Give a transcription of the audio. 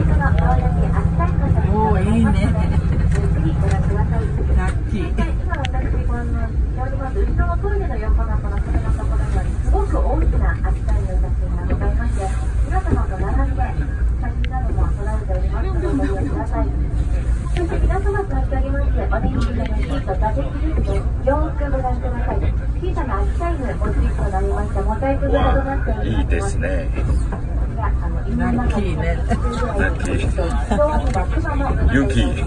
おおいいね。今私のうトイレの横のこののところすごく大きながございま皆様と並んで写真なども撮られておりますのでご利用くださいそして皆様とておりまのトルー。ムをよーくご覧ください小さなタイムなりましたモザイク型となっておりますいいですね。ラッキーねラッキー。雪雪